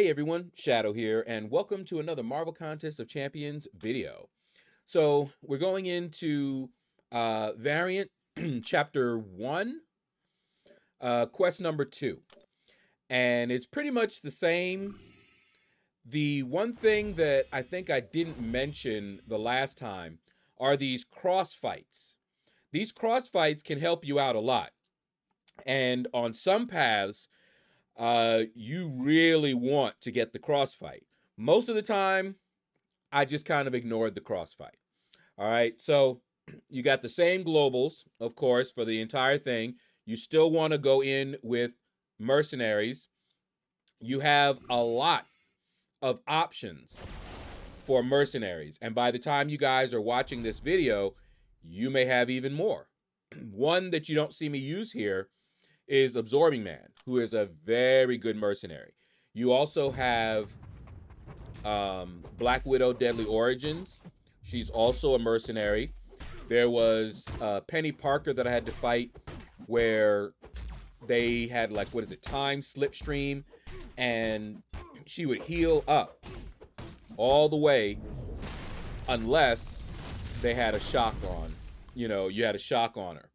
Hey everyone, Shaedow here, and welcome to another Marvel Contest of Champions video. So we're going into uh, Variant Chapter 1, uh, Quest number 2. And it's pretty much the same. The one thing that I think I didn't mention the last time are these cross fights. These cross fights can help you out a lot. And on some paths, uh, you really want to get the crossfight. Most of the time, I just kind of ignored the crossfight. All right, so you got the same globals, of course, for the entire thing. You still want to go in with mercenaries. You have a lot of options for mercenaries. And by the time you guys are watching this video, you may have even more. One that you don't see me use here is Absorbing Man, who is a very good mercenary. You also have um, Black Widow Deadly Origins. She's also a mercenary. There was uh, Peni Parker that I had to fight where they had like, what is it, time slipstream, and she would heal up all the way unless they had a shock on. You know, you had a shock on her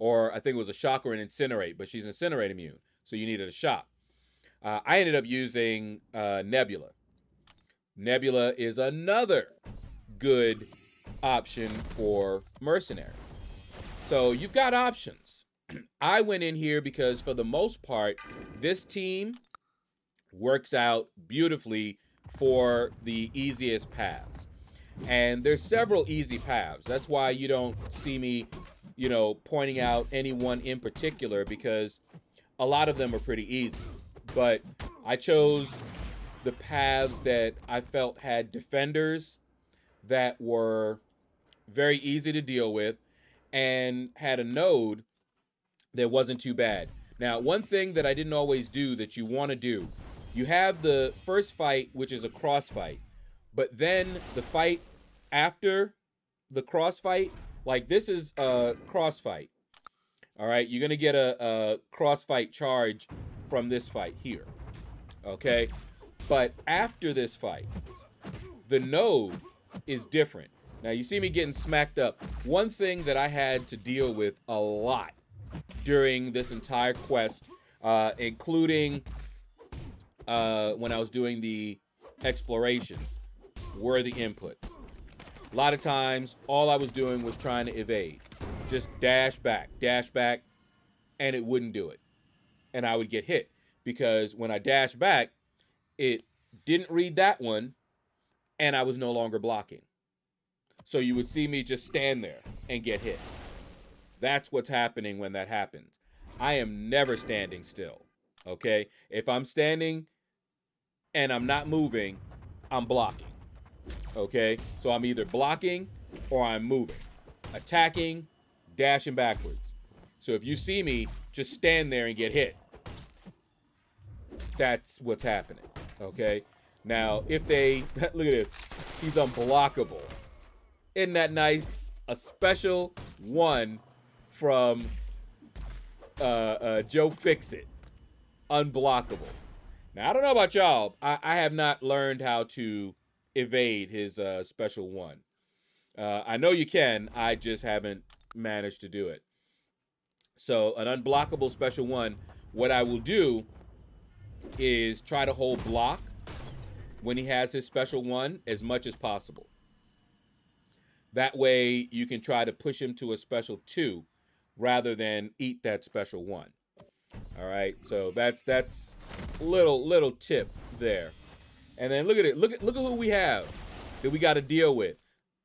or I think it was a shock or an incinerate, but she's incinerate immune, so you needed a shock. Uh, I ended up using uh, Nebula. Nebula is another good option for mercenary. So you've got options. I went in here because for the most part, this team works out beautifully for the easiest paths. And there's several easy paths. That's why you don't see me you know, pointing out anyone in particular because a lot of them are pretty easy. But I chose the paths that I felt had defenders that were very easy to deal with and had a node that wasn't too bad. Now, one thing that I didn't always do that you want to do, you have the first fight, which is a cross fight, but then the fight after the cross fight like this is a crossfight. All right, you're gonna get a, a crossfight charge from this fight here. Okay, but after this fight, the node is different. Now you see me getting smacked up. One thing that I had to deal with a lot during this entire quest, uh, including uh, when I was doing the exploration, were the inputs. A lot of times, all I was doing was trying to evade. Just dash back, dash back, and it wouldn't do it. And I would get hit because when I dashed back, it didn't read that one, and I was no longer blocking. So you would see me just stand there and get hit. That's what's happening when that happens. I am never standing still. Okay? If I'm standing and I'm not moving, I'm blocking. Okay? So I'm either blocking or I'm moving. Attacking, dashing backwards. So if you see me, just stand there and get hit. That's what's happening. Okay? Now, if they... Look at this. He's unblockable. Isn't that nice? A special one from uh, uh, Joe Fixit. Unblockable. Now, I don't know about y'all. I, I have not learned how to evade his uh, special one. Uh, I know you can. I just haven't managed to do it. So an unblockable special one, what I will do is try to hold block when he has his special one as much as possible. That way you can try to push him to a special two rather than eat that special one. All right, so that's that's little little tip there. And then look at it. Look at look at who we have that we got to deal with.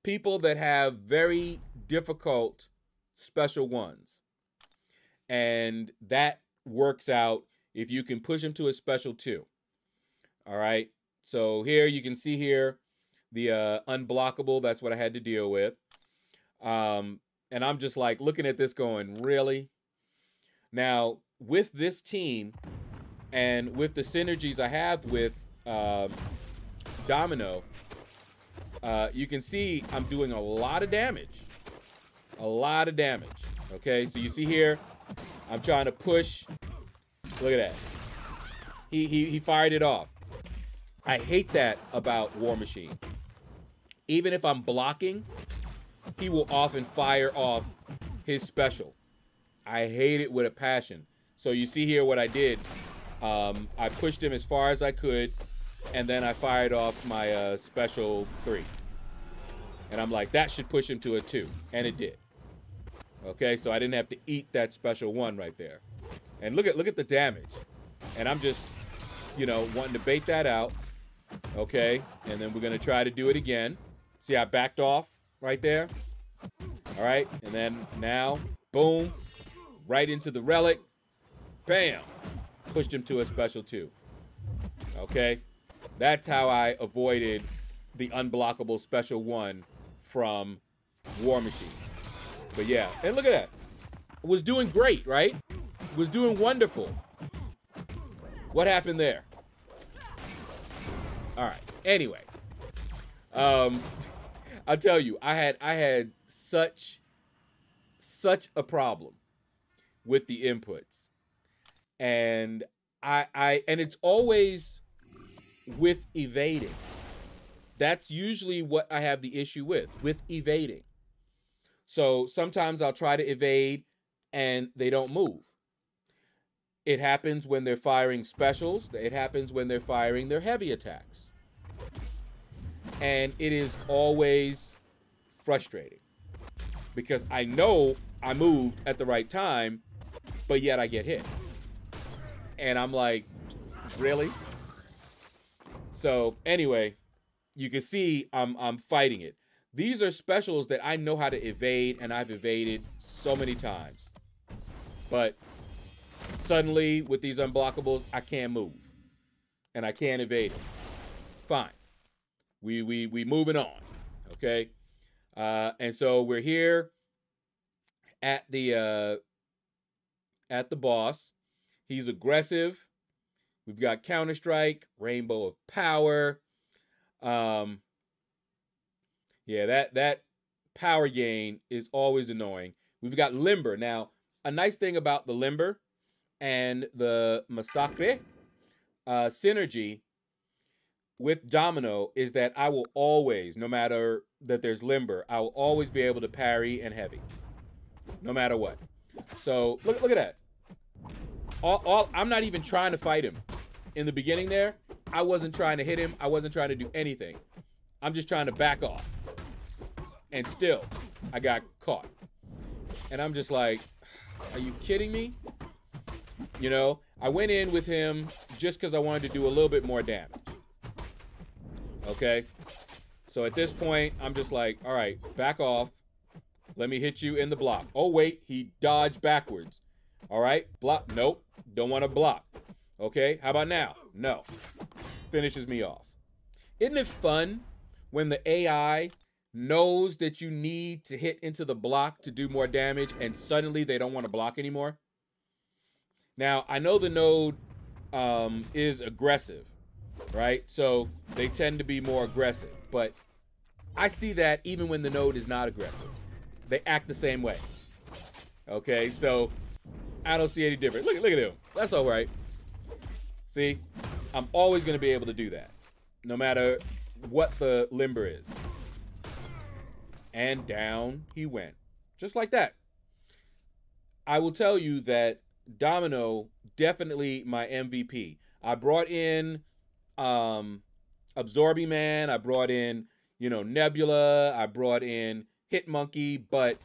People that have very difficult special ones. And that works out if you can push them to a special two. All right. So here you can see here the uh, unblockable. That's what I had to deal with. Um, and I'm just like looking at this going, really? Now, with this team and with the synergies I have with uh, Domino, uh, you can see I'm doing a lot of damage. A lot of damage. Okay, so you see here, I'm trying to push. Look at that. He, he, he fired it off. I hate that about War Machine. Even if I'm blocking, he will often fire off his special. I hate it with a passion. So you see here what I did. Um, I pushed him as far as I could, and then I fired off my uh, special three. And I'm like, that should push him to a two. And it did. Okay, so I didn't have to eat that special one right there. And look at look at the damage. And I'm just, you know, wanting to bait that out. Okay, and then we're gonna try to do it again. See, I backed off right there. All right, and then now, boom, right into the relic. Bam, pushed him to a special two. Okay, that's how I avoided the unblockable special one from War Machine. But yeah, and look at that. Was doing great, right? Was doing wonderful. What happened there? All right. Anyway, um, I'll tell you, I had I had such such a problem with the inputs, and I I and it's always with evading. That's usually what I have the issue with with evading. So sometimes I'll try to evade and they don't move. It happens when they're firing specials. It happens when they're firing their heavy attacks. And it is always frustrating because I know I moved at the right time, but yet I get hit. And I'm like, really? So anyway, you can see I'm I'm fighting it. These are specials that I know how to evade, and I've evaded so many times. But suddenly, with these unblockables, I can't move. And I can't evade it. Fine. We we we moving on. Okay. Uh, and so we're here at the uh, at the boss. He's aggressive. We've got Counter Strike, Rainbow of Power. Um, yeah, that that power gain is always annoying. We've got Limber. Now, a nice thing about the Limber and the Massacre uh, synergy with Domino is that I will always, no matter that there's Limber, I will always be able to parry and heavy, no matter what. So look, look at that. All, all, I'm not even trying to fight him. In the beginning there, I wasn't trying to hit him. I wasn't trying to do anything. I'm just trying to back off. And still, I got caught. And I'm just like, are you kidding me? You know, I went in with him just because I wanted to do a little bit more damage. Okay? So at this point, I'm just like, all right, back off. Let me hit you in the block. Oh, wait, he dodged backwards. All right, block. Nope, don't want to block. Okay, how about now? No. Finishes me off. Isn't it fun when the AI knows that you need to hit into the block to do more damage and suddenly they don't want to block anymore? Now, I know the node um, is aggressive, right? So they tend to be more aggressive, but I see that even when the node is not aggressive. They act the same way. Okay, so I don't see any difference. Look, look at him. That's all right. See, I'm always going to be able to do that, no matter what the limber is. And down he went, just like that. I will tell you that Domino definitely my MVP. I brought in um Absorbing Man, I brought in, you know, Nebula, I brought in Hit Monkey, but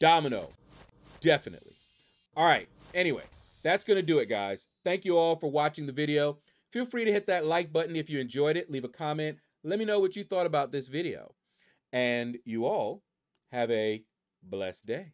Domino definitely. All right. Anyway, that's going to do it, guys. Thank you all for watching the video. Feel free to hit that like button if you enjoyed it. Leave a comment. Let me know what you thought about this video. And you all have a blessed day.